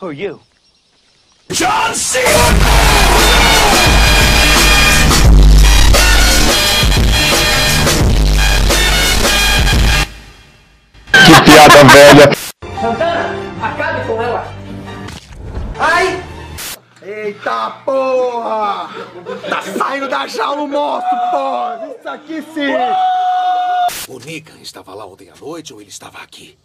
Who are you? John Cena! Piada velha. Eita porra! Tá saindo da jaula o monstro, porra! Isso aqui sim! O Negan estava lá ontem à noite ou ele estava aqui?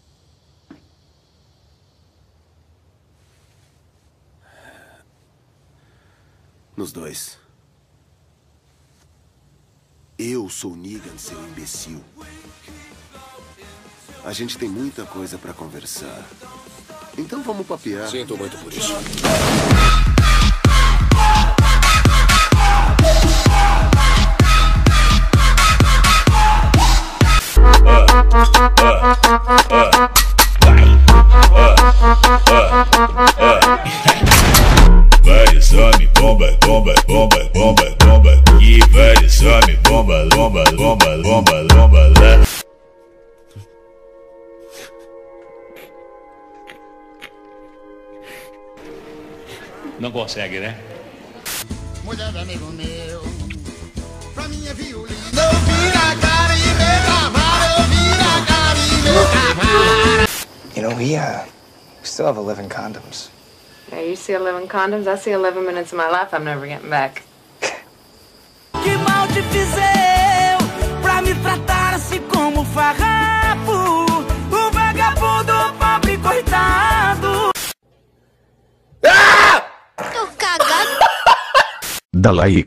Nos dois. Eu sou o Negan, seu imbecil. A gente tem muita coisa pra conversar. Então vamos papear. Sinto muito por isso. Vai, some, bomba, bomba, bomba, bomba, bomba. E vai, some, bomba, bomba, bomba, bomba, bomba, lá. Não consegue, né? Mulher amigo meu, pra mim é violino. Know, we, uh, we still have 11 condoms. Yeah, you see 11 condoms, I see 11 minutes of my life I'm never getting back. Que mal te fiz eu pra me tratar assim como farrapo? O vagabundo pobre coitado. Dá like.